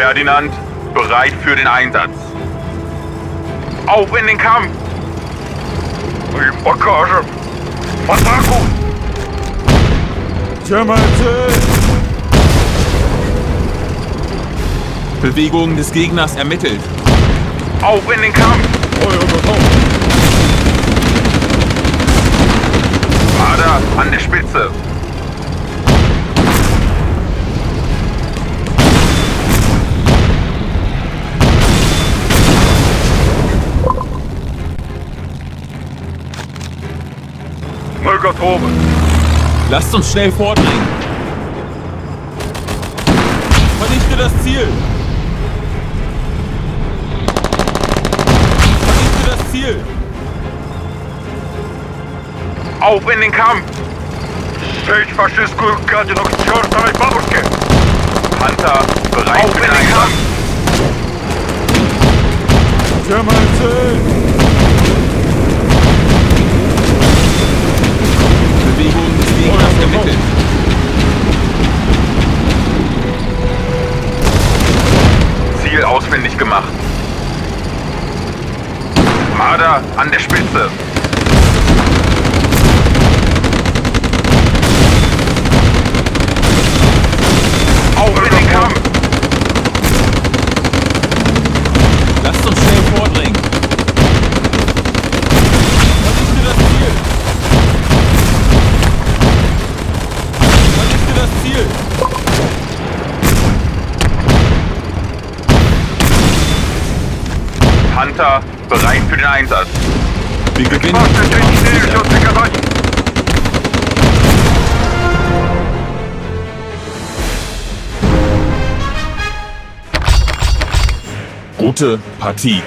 Ferdinand, bereit für den Einsatz. Auf in den Kampf! Die Bockage! Bagage! Masako! Bewegungen des Gegners ermittelt. Auf in den Kampf! Marder an der Spitze! Mögert oben. Lasst uns schnell vordringen. Vernichte das Ziel. Vernichte das Ziel. Auf in den Kampf! Sześć faszystów kradzie do czorta i babuszkę! Hunter, bereit Ziel ausfindig gemacht. Marder an der Spitze. Auf in den Kampf! Lasst uns schnell vordringen. Vernichte das Ziel. Vernichte das Ziel. Panther bereit für den Einsatz. Wir gewinnen. Gute Partie.